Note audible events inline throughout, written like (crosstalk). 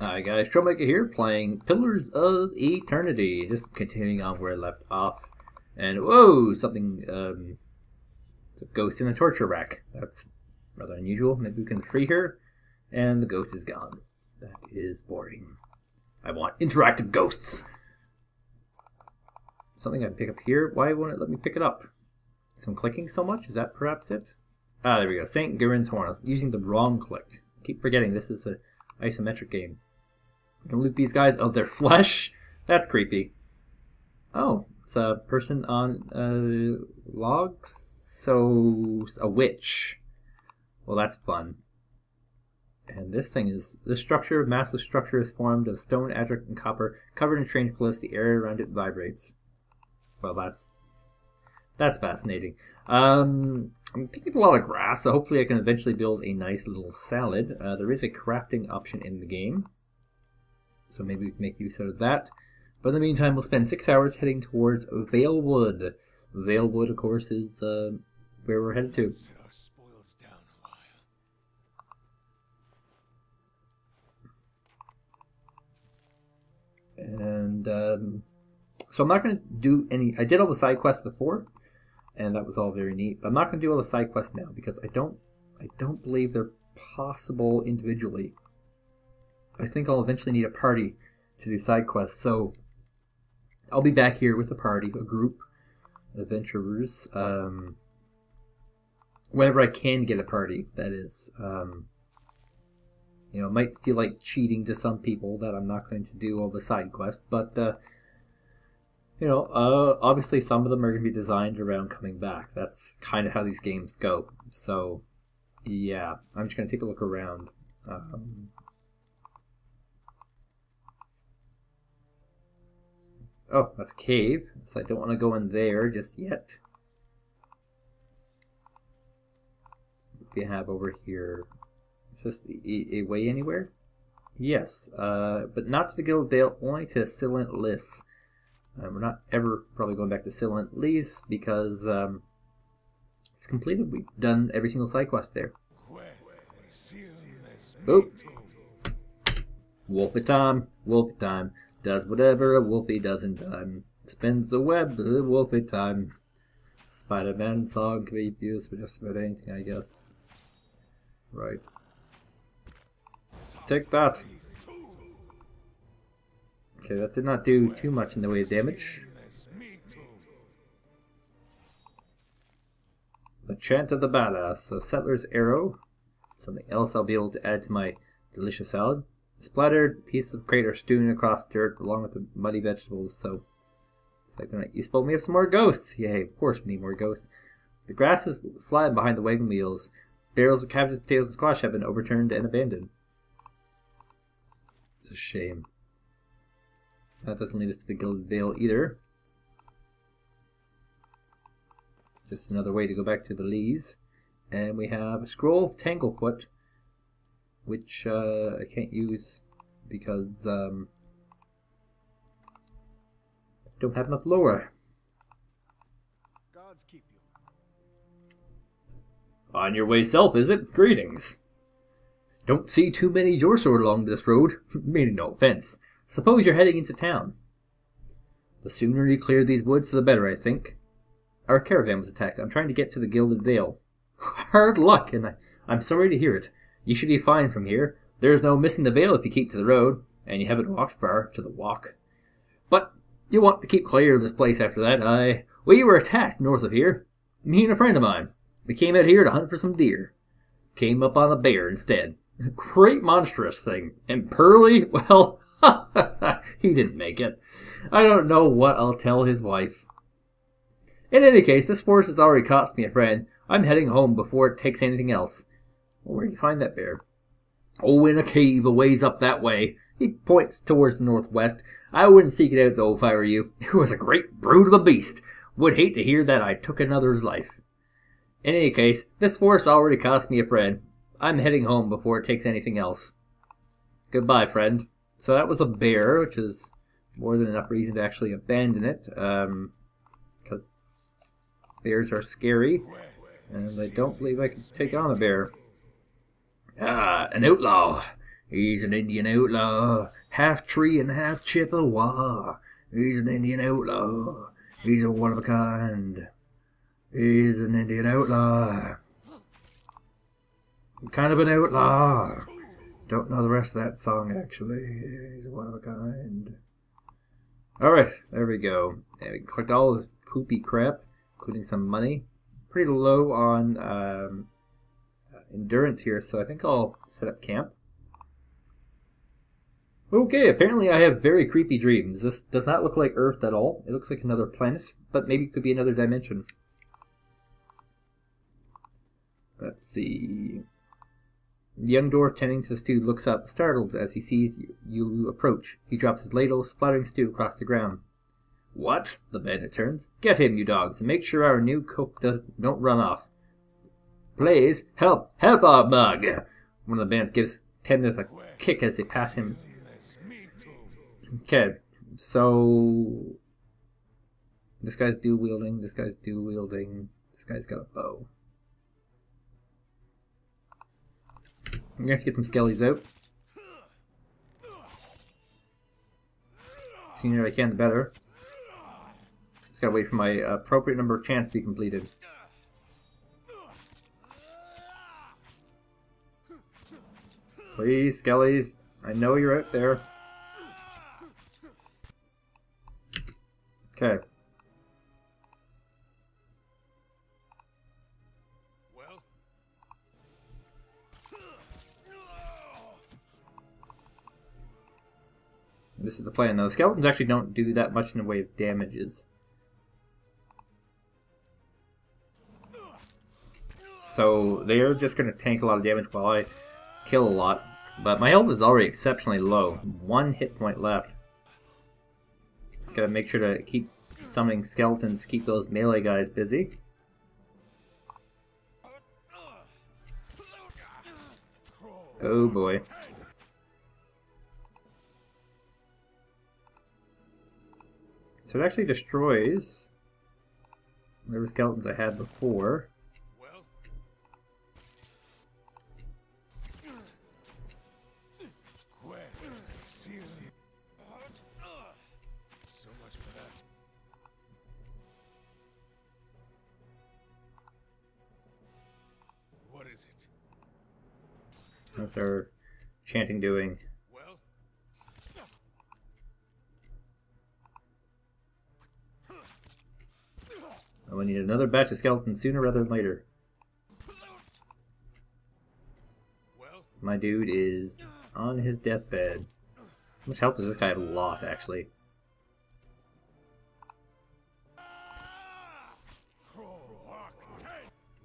Hi guys, Troublemaker here, playing Pillars of Eternity. Just continuing on where I left off. And whoa, something, um, it's a ghost in a torture rack. That's rather unusual. Maybe we can free her. And the ghost is gone. That is boring. I want interactive ghosts. Something I can pick up here. Why won't it let me pick it up? Some clicking so much? Is that perhaps it? Ah, there we go. St. Girin's Horn. I using the wrong click. keep forgetting this is an isometric game. I can loot these guys of their (laughs) flesh. That's creepy. Oh, it's a person on uh, logs. So a witch. Well, that's fun. And this thing is this structure, massive structure, is formed of stone, adric, and copper, covered in strange glows. The air around it vibrates. Well, that's that's fascinating. Um, I'm picking up a lot of grass, so hopefully I can eventually build a nice little salad. Uh, there is a crafting option in the game, so maybe we can make use out of that. But in the meantime, we'll spend six hours heading towards Valewood. Valewood, of course, is uh, where we're headed to. And um, so I'm not going to do any. I did all the side quests before, and that was all very neat. But I'm not going to do all the side quests now because I don't. I don't believe they're possible individually. I think I'll eventually need a party to do side quests. So I'll be back here with a party, a group, adventurers. Um, whenever I can get a party, that is. Um, you know, it might feel like cheating to some people that I'm not going to do all the side quests, but uh, you know, uh, obviously some of them are going to be designed around coming back. That's kind of how these games go. So, yeah, I'm just going to take a look around. Um, oh, that's a cave, so I don't want to go in there just yet. We have over here? Is this a, a way anywhere? Yes, uh, but not to the Gilded Vale, only to Cilant Lîs. Uh, we're not ever probably going back to Cilant Lîs because um, it's completed. We've done every single side quest there. Wolfie time, Wolfie time. Does whatever a Wolfie does in time. Spins the web, Wolfie time. Spider-Man song can be used for just about anything, I guess. Right. Take that. Okay, that did not do too much in the way of damage. The Chant of the Badass, a Settler's Arrow. Something else I'll be able to add to my delicious salad. Splattered piece of crater strewn across dirt along with the muddy vegetables, so it's like they're not useful. We have some more ghosts! Yay, of course we need more ghosts. The grass is flat behind the wagon wheels. Barrels of cabbages, potatoes, and squash have been overturned and abandoned. It's a shame. That doesn't lead us to the Gilded Vale either. Just another way to go back to the Lees. And we have a scroll Tanglefoot, which uh, I can't use because um, I don't have enough lore. Gods keep you. On your way south, is it? Greetings. Don't see too many your sort along this road, (laughs) meaning no offense. Suppose you're heading into town. The sooner you clear these woods, the better, I think. Our caravan was attacked. I'm trying to get to the Gilded Vale. (laughs) Hard luck, and I, I'm sorry to hear it. You should be fine from here. There's no missing the Vale if you keep to the road, and you haven't walked far to the walk. But you want to keep clear of this place after that. I we were attacked north of here. Me and a friend of mine. We came out here to hunt for some deer. Came up on a bear instead. (laughs) Great monstrous thing. And Pearly, (laughs) well, (laughs) he didn't make it. I don't know what I'll tell his wife. In any case, this force has already cost me a friend. I'm heading home before it takes anything else. Well, where'd you find that bear? Oh, in a cave a ways up that way. He points towards the northwest. I wouldn't seek it out, though, if I were you. (laughs) It was a great brute of a beast. Would hate to hear that I took another's life. In any case, this force already cost me a friend. I'm heading home before it takes anything else. Goodbye, friend. So that was a bear, which is more than enough reason to actually abandon it, um, because bears are scary, and I don't believe I can take on a bear. Ah, an outlaw. He's an Indian outlaw, half tree and half Chippewa. He's an Indian outlaw. He's a one of a kind. He's an Indian outlaw. Kind of an outlaw. Don't know the rest of that song actually. He's one of a kind. Alright, there we go. We collect all this poopy crap, including some money. Pretty low on um, endurance here, so I think I'll set up camp. Okay, apparently I have very creepy dreams. This does not look like Earth at all. It looks like another planet, but maybe it could be another dimension. Let's see. The young dwarf tending to the stew looks up, startled as he sees you, approach. He drops his ladle, splattering stew across the ground. What? The bandit turns. Get him, you dogs, and make sure our new cook don't run off. Please, help, help our mug! One of the bandits gives Kenneth a kick as they pass him. Okay, so this guy's dual wielding, this guy's dual wielding, this guy's got a bow. I'm gonna have to get some skellies out. The Sooner I can, the better. Just gotta wait for my appropriate number of chants to be completed. Please, skellies. I know you're out there. Okay. This is the plan though. Skeletons actually don't do that much in the way of damages. So they're just going to tank a lot of damage while I kill a lot. But my health is already exceptionally low. One hit point left. Gotta make sure to keep summoning skeletons, keep those melee guys busy. Oh boy. So it actually destroys whatever skeletons I had before. Well. What is it? That's our chanting doing. Well, I will need another batch of skeletons sooner rather than later. well, My dude is on his deathbed. How much health does this guy have? A lot, actually.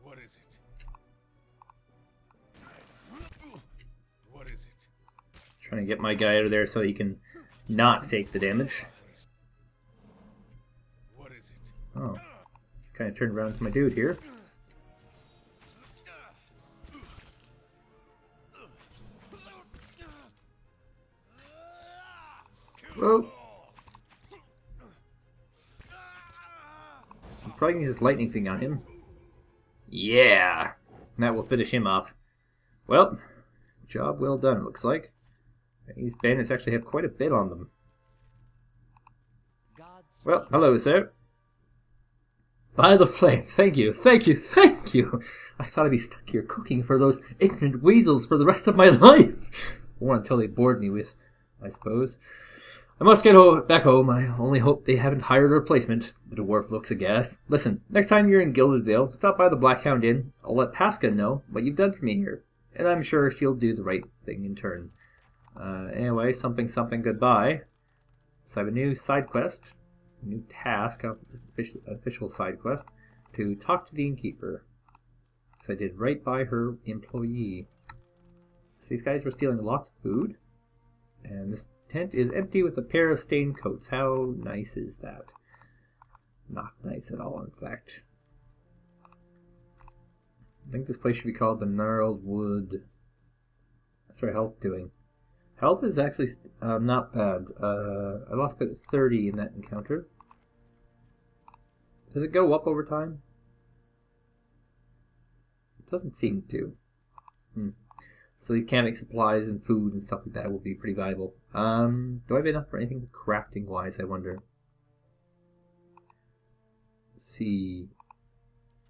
what is it? What is it? Trying to get my guy out of there so he can not take the damage. What is it? Oh. Kind of turned around to my dude here. Whoa. I'm probably gonna use this lightning thing on him. Yeah! That will finish him off. Well, job well done, it looks like. These bandits actually have quite a bit on them. Well, hello, sir. By the flame, thank you, thank you, thank you! I thought I'd be stuck here cooking for those ignorant weasels for the rest of my (laughs) life! Or until they bored me with, I suppose. I must get back home. I only hope they haven't hired a replacement. The dwarf looks aghast. Listen, next time you're in Gilded Vale, stop by the Blackhound Inn. I'll let Pasca know what you've done for me here, and I'm sure she'll do the right thing in turn. Uh, anyway, something something goodbye. So I have a new side quest, new task, it's an official, official side quest, to talk to the innkeeper. So I did right by her employee. So these guys were stealing lots of food, and this tent is empty with a pair of stained coats. How nice is that? Not nice at all, in fact. I think this place should be called the Gnarled Wood. That's our health doing. Health is actually uh, not bad. Uh, I lost about 30 in that encounter. Does it go up over time? It doesn't seem to. Hmm. So these can make supplies and food and stuff like that will be pretty valuable. Um, do I have enough for anything crafting wise? I wonder. Let's see.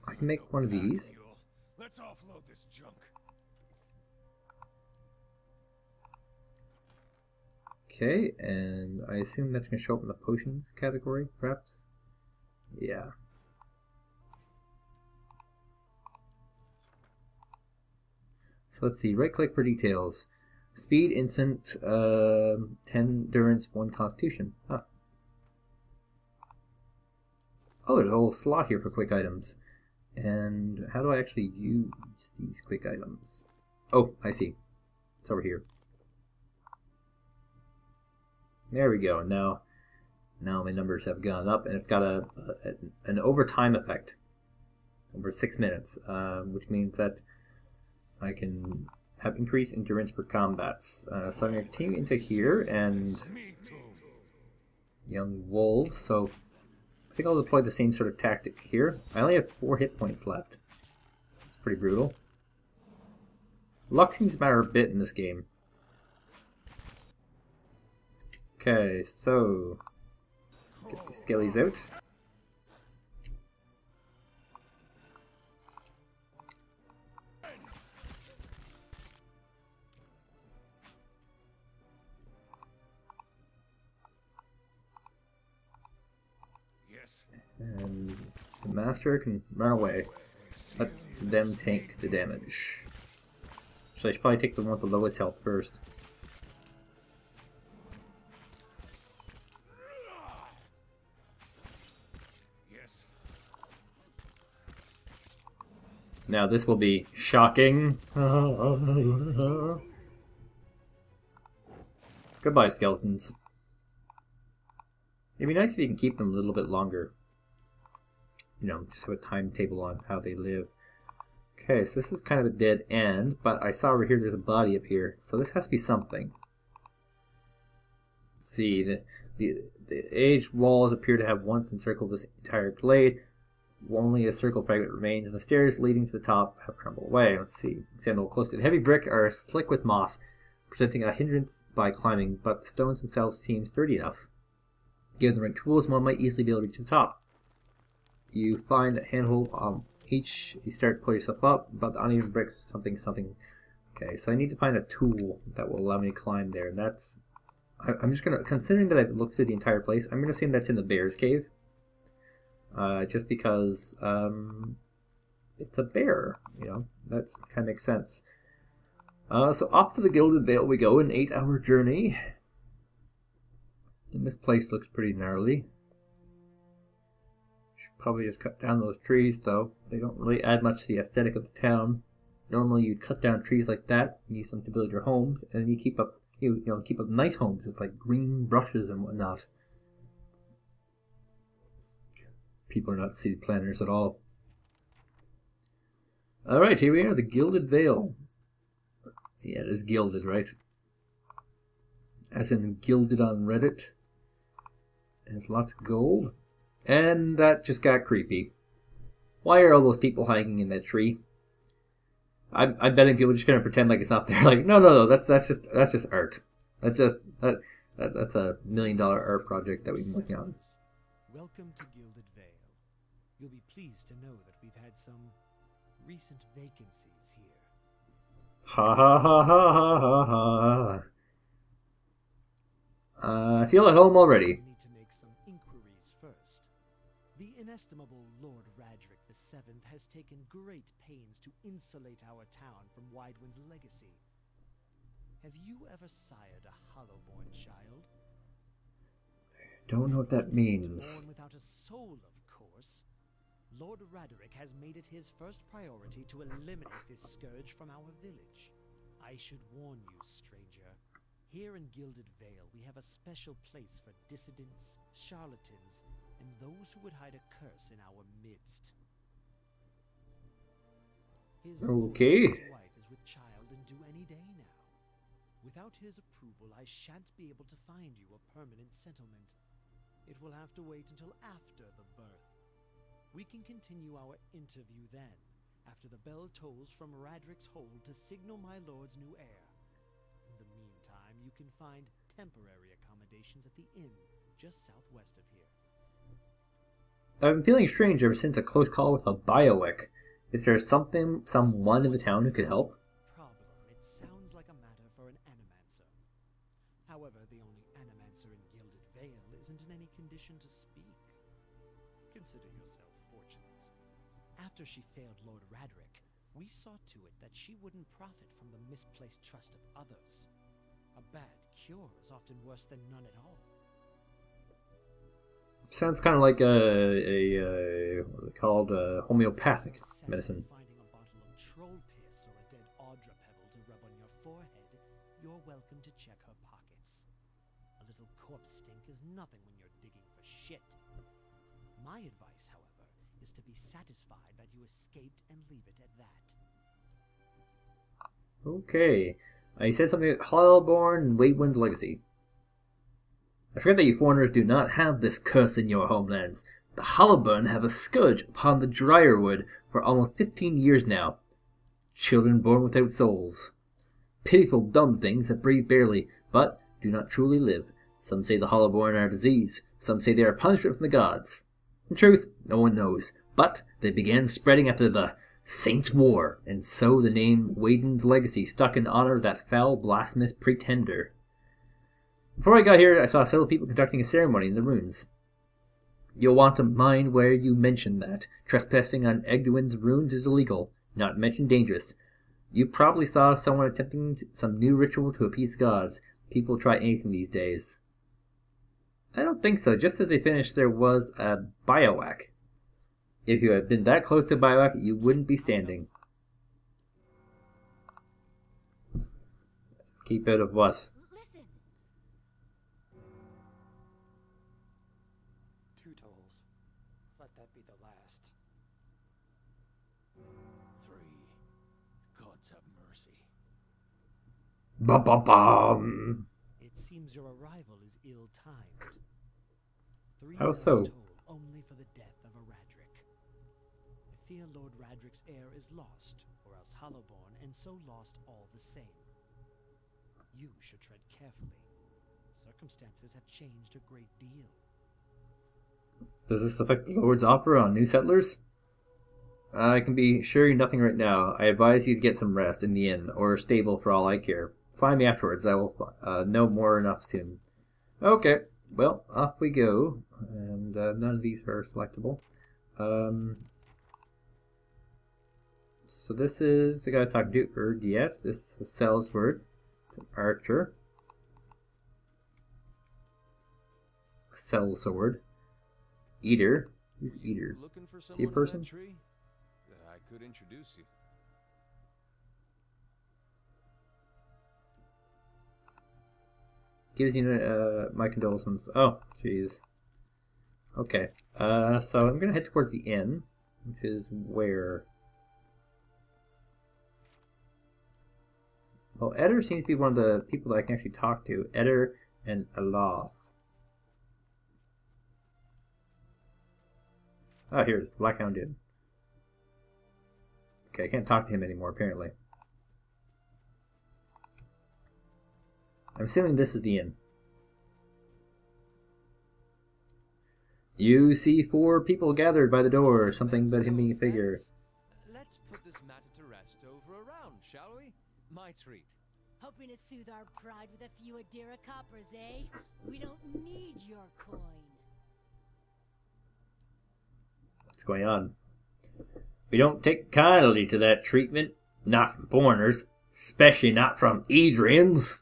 I can make one of these. Let's offload this junk. Okay, and I assume that's going to show up in the potions category, perhaps? Yeah. So let's see, right click for details. Speed, instant, uh, 10 endurance, 1 constitution. Huh. Oh, there's a whole slot here for quick items. And how do I actually use these quick items? Oh, I see. It's over here. There we go. Now, now my numbers have gone up, and it's got a, a an overtime effect over six minutes, uh, which means that I can have increased endurance for combats. Uh, so I'm going to continue into here and young wolves. So I think I'll deploy the same sort of tactic here. I only have four hit points left. It's pretty brutal. Luck seems to matter a bit in this game. Okay, so get the skellies out. Yes. And the master can run away. Let them take the damage. So I should probably take the one with the lowest health first. Now this will be shocking. Goodbye, skeletons. It'd be nice if you can keep them a little bit longer. You know, just have a timetable on how they live. Okay, so this is kind of a dead end, but I saw over here there's a body up here, so this has to be something. Let's see, the, the, the aged walls appear to have once encircled this entire glade. Only a circle fragment remains, and the stairs leading to the top have crumbled away. Let's see. Little close. The heavy brick are slick with moss, presenting a hindrance by climbing, but the stones themselves seem sturdy enough. Given the right tools, one might easily be able to reach the top. You find a handhold on each. You start to pull yourself up, but the uneven bricks, something, something. Okay, so I need to find a tool that will allow me to climb there, and that's I'm just gonna, considering that I've looked through the entire place, I'm gonna assume that's in the bear's cave. Uh, just because um, it's a bear, you know, that kind of makes sense. Uh, so off to the Gilded Vale we go, an eight-hour journey. And this place looks pretty gnarly. Should probably just cut down those trees, though. They don't really add much to the aesthetic of the town. Normally, you'd cut down trees like that, use them to build your homes, and you keep up, you, you know, keep up nice homes with like green brushes and whatnot. People are not city planners at all. All right, here we are, the Gilded Vale. Yeah, it is gilded, right? As in gilded on Reddit. It has lots of gold. And that just got creepy. Why are all those people hanging in that tree? I'm, I'm betting people are just gonna pretend like it's not there. (laughs) Like, no, no, no, that's that's just that's just art. That's just that, that that's a million dollar art project that we've been working on. Welcome to Gilded Vale. You'll be pleased to know that we've had some recent vacancies here. Ha ha ha ha ha ha ha. Uh, I feel at home already. We need to make some inquiries first. The inestimable Lord Raedric VII has taken great pains to insulate our town from Waidwen's legacy. Have you ever sired a Hollowborn child? I Don't know what that means. Born without a soul, of. Lord Raedric has made it his first priority to eliminate this scourge from our village. I should warn you, stranger. Here in Gilded Vale, we have a special place for dissidents, charlatans, and those who would hide a curse in our midst. His Okay. wife is with child and due any day now. Without his approval, I shan't be able to find you a permanent settlement. It will have to wait until after the birth. We can continue our interview then, after the bell tolls from Raedric's hold to signal my lord's new heir. In the meantime, you can find temporary accommodations at the inn just southwest of here. I've been feeling strange ever since a close call with a Biawac. Is there something, someone in the town who could help? Problem. It sounds like a matter for an animancer. However, the only animancer in Gilded Vale isn't in any condition to speak. Consider yourself fortunate. After she failed Lord Raedric, we saw to it that she wouldn't profit from the misplaced trust of others. A bad cure is often worse than none at all. Sounds kind of like a, a, uh they called uh, homeopathic If you're set medicine. Finding a bottle of troll piss or a dead adra pebble to rub on your forehead, you're welcome to check her pockets. A little corpse stink is nothing when you're digging for shit. My advice, however, is to be satisfied that you escaped and leave it at that. Okay. Uh, you said something about Hollowborn and Waidwen's legacy. I forget that you foreigners do not have this curse in your homelands. The Hollowborn have a scourge upon the Dyrwood for almost fifteen years now. Children born without souls. Pitiful dumb things that breathe barely, but do not truly live. Some say the Hollowborn are a disease. Some say they are punishment from the gods. In truth, no one knows. But they began spreading after the Saints' War, and so the name Waidwen's legacy stuck in honor of that foul, blasphemous pretender. Before I got here, I saw several people conducting a ceremony in the ruins. You'll want to mind where you mention that. Trespassing on Egduin's ruins is illegal, not mention dangerous. You probably saw someone attempting some new ritual to appease gods. People try anything these days. I don't think so. Just as they finished, there was a biawac. If you had been that close to Bylock, you wouldn't be standing. Keep out of what? Listen. Two tolls. Let that be the last. Three. Gods have mercy. Bum bum bum. It seems your arrival is ill-timed. Three How bells so? Fear Lord Raedric's heir is lost, or else Hollowborn, and so lost all the same. You should tread carefully. Circumstances have changed a great deal. Does this affect the Lord's Opera on new settlers? I can be sure you're nothing right now. I advise you to get some rest in the inn or stable for all I care. Find me afterwards. I will uh, know more enough soon. Okay, well, off we go. And uh, none of these are selectable. Um, so this is the guy I talked to, Urgiet. This is Salisbury. It's an archer. A cell sword. Eder. Who's Eder? Looking for he a person? I could introduce you. Gives you uh, my condolences. Oh, jeez. Okay. Uh, so I'm gonna head towards the inn, which is where. Well, Eder seems to be one of the people that I can actually talk to. Eder and Aloth. Oh, here's the Blackhound Inn. Okay, I can't talk to him anymore, apparently. I'm assuming this is the inn. You see four people gathered by the door, something but him being a figure. Let's put this matter to rest over shall we? My treat. Hoping to soothe our pride with a few Adira coppers, eh? We don't need your coin. What's going on? We don't take kindly to that treatment, not from foreigners, especially not from Aedyrans.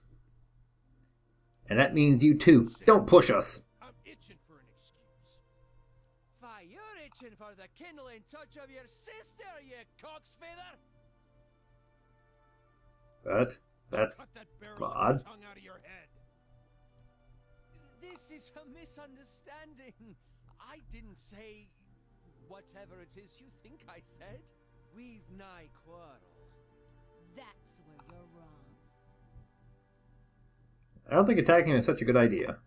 And that means you too. Don't push us. I'm itching for an excuse. Why, you're itching for the kindling touch of your sister, you cocksfeather! But that's Cut that barrel of odd. out of your head. This is a misunderstanding. I didn't say whatever it is you think I said. We've nigh quarrel. That's where you're wrong. I don't think attacking him is such a good idea.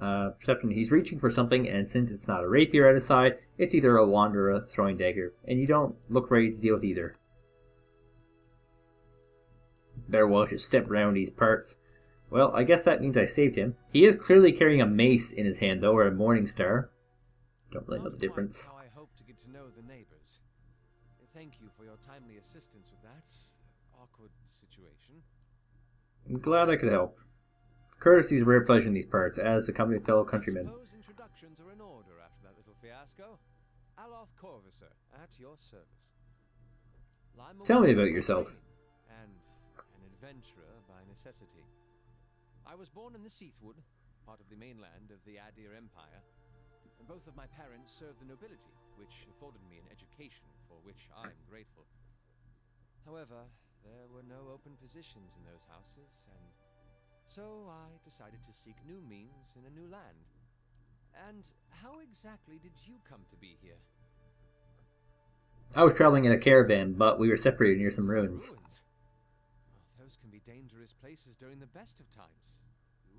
Uh, perception, he's reaching for something, and since it's not a rapier at his side, it's either a wand or a throwing dagger, and you don't look ready to deal with either. Better watch his step around these parts. Well, I guess that means I saved him. He is clearly carrying a mace in his hand, though, or a morning star. Don't really know the difference. I hope to get to know the neighbors. Thank you for your timely assistance with that awkward situation. I'm glad I could help. Courtesy is a rare pleasure in these parts, as the company of fellow countrymen. Introductions are in order after that little fiasco. Aloth Corfiser, at your service. Tell me about yourself. Training, And an adventurer by necessity. I was born in the Seathwood, part of the mainland of the Aedyr Empire, and both of my parents served the nobility, which afforded me an education for which I'm grateful. However, there were no open positions in those houses, and so I decided to seek new means in a new land. And how exactly did you come to be here? I was traveling in a caravan, but we were separated near some ruins. Ruins. Those can be dangerous places during the best of times,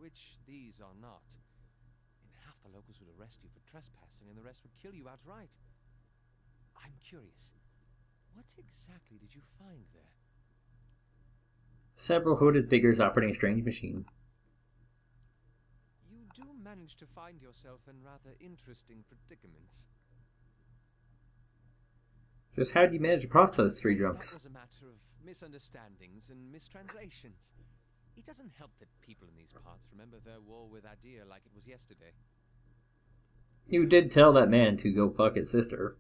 which these are not. In half the locals would arrest you for trespassing, and the rest would kill you outright. I'm curious. What exactly did you find there? Several hooded figures operating a strange machine. You do manage to find yourself in rather interesting predicaments. Just how do you manage to process three drunks? That was a matter of misunderstandings and mistranslations. It doesn't help that people in these parts remember their war with Aedyr like it was yesterday. You did tell that man to go fuck his sister.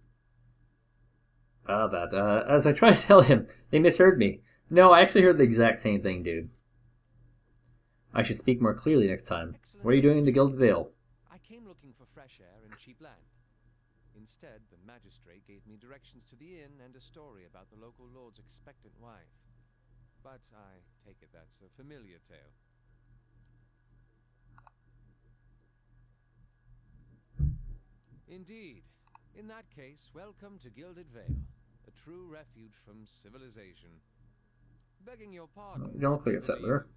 Ah, that. Uh, as I tried to tell him, they misheard me. No, I actually heard the exact same thing, dude. I should speak more clearly next time. What are you doing in the Gilded Vale? I came looking for fresh air and cheap land. Instead, the magistrate gave me directions to the inn and a story about the local lord's expectant wife. But I take it that's a familiar tale. Indeed. In that case, welcome to Gilded Vale, a true refuge from civilization. Begging your pardon. You don't look like a I settler.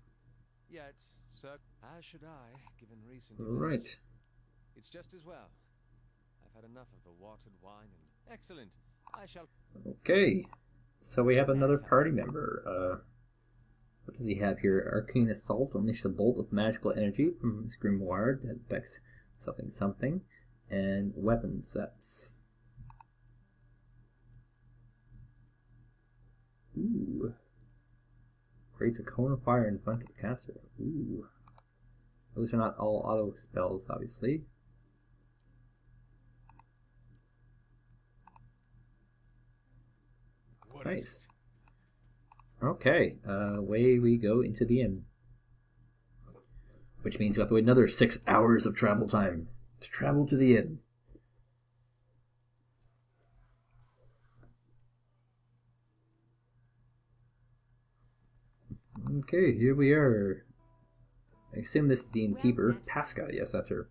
Yet, sir, as should I, given recent Right. It's just as well. I've had enough of the watered wine and excellent. I shall Okay. So we have another party member. Uh, what does he have here? Arcane Assault. Unleash a bolt of magical energy from his grimoire that affects something something. And weapon sets. Ooh. Creates a cone of fire in front of the caster. Ooh. Those are not all auto spells, obviously. What Nice. Okay, uh, away we go into the inn. Which means we have to wait another six hours of travel time to travel to the inn. Okay, here we are. I assume this is the innkeeper. Pasca, yes, that's her.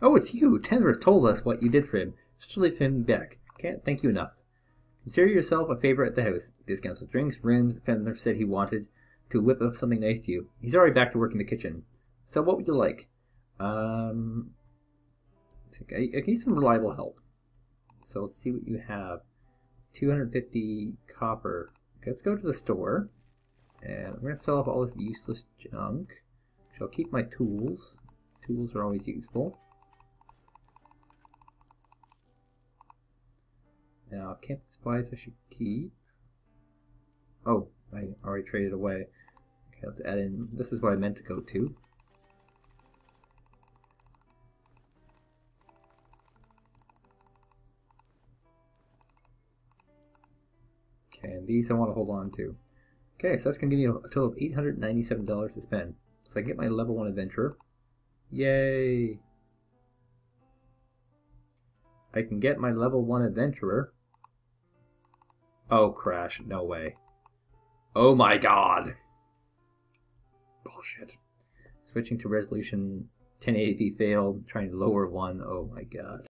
Oh, it's you! Tenrith told us what you did for him. Still leave him back. Can't thank you enough. Consider yourself a favor at the house. Discounts of drinks, rooms. Fenner said he wanted to whip up something nice to you. He's already back to work in the kitchen. So what would you like? Um, I need some reliable help. So let's see what you have. 250 copper. Okay, let's go to the store. And I'm going to sell off all this useless junk. I'll keep my tools. Tools are always useful. Now, camping supplies I should keep. Oh, I already traded away. Okay, let's add in. This is what I meant to go to. Okay, and these I want to hold on to. Okay, so that's going to give me a total of $897 to spend. So I can get my level 1 adventurer. Yay! I can get my level 1 adventurer. Oh, crash. No way. Oh my god! Bullshit. Switching to resolution 1080p failed. Trying to lower one. Oh my god.